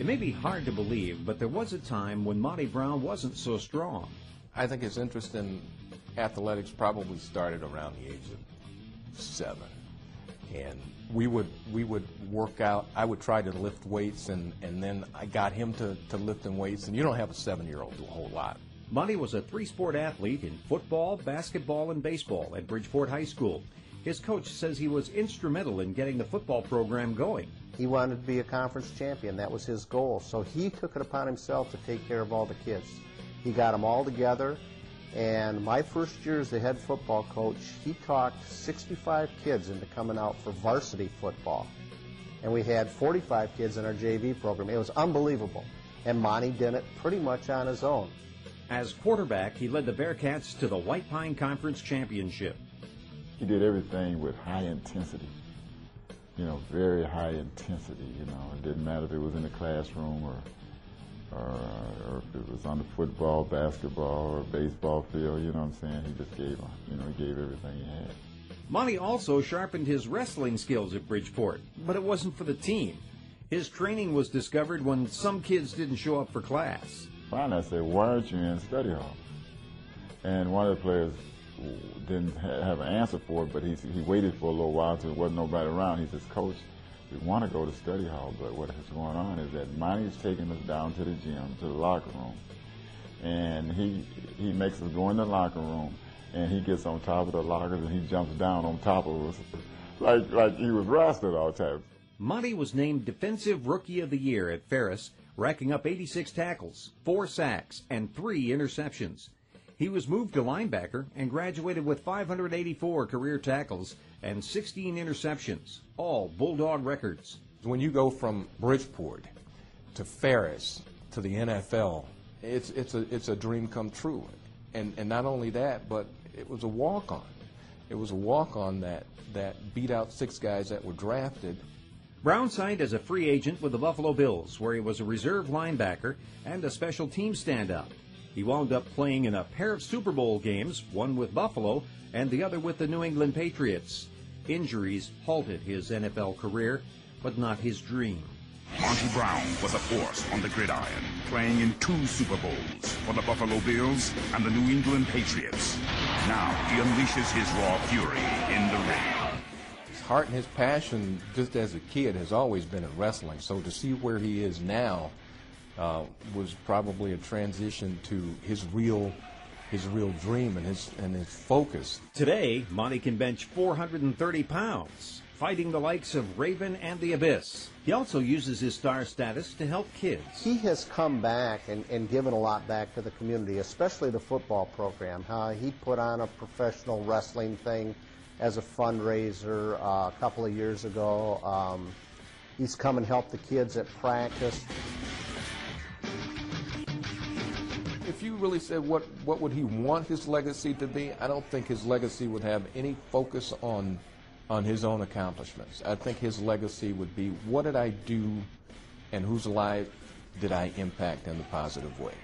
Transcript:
It may be hard to believe, but there was a time when Monty Brown wasn't so strong. I think his interest in athletics probably started around the age of seven. And we would we would work out. I would try to lift weights, and, and then I got him to, to lifting weights. And you don't have a seven year old do a whole lot. Monty was a three sport athlete in football, basketball, and baseball at Bridgeport High School. His coach says he was instrumental in getting the football program going. He wanted to be a conference champion. That was his goal. So he took it upon himself to take care of all the kids. He got them all together. And my first year as the head football coach, he talked 65 kids into coming out for varsity football. And we had 45 kids in our JV program. It was unbelievable. And Monty did it pretty much on his own. As quarterback, he led the Bearcats to the White Pine Conference Championship. He did everything with high intensity. You know, very high intensity. You know, it didn't matter if it was in the classroom or or, or if it was on the football, basketball, or baseball field. You know what I'm saying? He just gave, you know, he gave everything he had. Monty also sharpened his wrestling skills at Bridgeport, but it wasn't for the team. His training was discovered when some kids didn't show up for class. Finally, I said, "Why aren't you in study hall?" And one of the players didn't have an answer for it, but he he waited for a little while till there wasn't nobody around. He says, "Coach, we want to go to study hall, but what is going on is that Monty's taking us down to the gym, to the locker room, and he he makes us go in the locker room, and he gets on top of the lockers and he jumps down on top of us, like like he was wrestling all time." Monty was named Defensive Rookie of the Year at Ferris, racking up 86 tackles, four sacks, and three interceptions. He was moved to linebacker and graduated with 584 career tackles and 16 interceptions, all Bulldog records. When you go from Bridgeport to Ferris to the NFL, it's, it's, a, it's a dream come true. And, and not only that, but it was a walk on. It was a walk on that, that beat out six guys that were drafted. Brown signed as a free agent with the Buffalo Bills, where he was a reserve linebacker and a special team standout. He wound up playing in a pair of Super Bowl games, one with Buffalo and the other with the New England Patriots. Injuries halted his NFL career, but not his dream. Monty Brown was a force on the gridiron, playing in two Super Bowls for the Buffalo Bills and the New England Patriots. Now he unleashes his raw fury in the ring. His heart and his passion, just as a kid, has always been in wrestling. So to see where he is now uh, was probably a transition to his real his real dream and his and his focus. Today, Monty can bench 430 pounds, fighting the likes of Raven and the Abyss. He also uses his star status to help kids. He has come back and, and given a lot back to the community, especially the football program. How he put on a professional wrestling thing as a fundraiser uh, a couple of years ago. Um, he's come and helped the kids at practice if you really said what, what would he want his legacy to be, I don't think his legacy would have any focus on on his own accomplishments. I think his legacy would be what did I do and whose life did I impact in the positive way.